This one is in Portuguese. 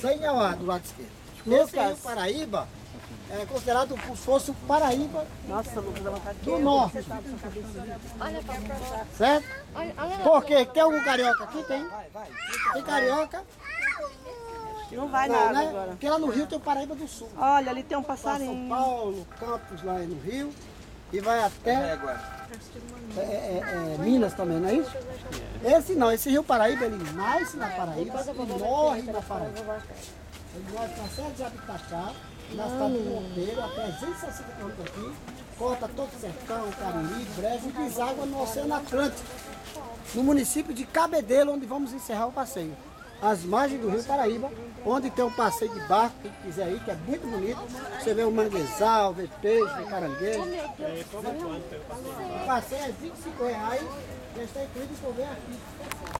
100 Iauá do lado esquerdo. Esse rio Paraíba é considerado como se fosse o Paraíba Nossa, Lucas, dá vontade de do norte. Certo? Por quê? Tem algum carioca aqui? Tem. Tem carioca? Não vai Não, nada né? agora. Porque lá no Rio tem o Paraíba do Sul. Olha, ali tem um Para São passarinho. Paulo, Campos lá no Rio. E vai até é, é, é, Minas também, não é isso? Esse não, esse Rio Paraíba, ele nasce na Paraíba e morre na Paraíba. Ele nasce na Serra de Abitacá, na cidade do Monteiro, até 260 quilômetros aqui, corta todo o sertão, Cariri, Brejo e deságua no Oceano Atlântico, no município de Cabedelo, onde vamos encerrar o passeio. Às margens do Rio Paraíba, onde tem um passeio de barco, quem quiser ir, que é muito bonito. Você vê o manguezal, vê peixe, vê caranguejo. O passeio é 25 reais, já está incluído por ver aqui.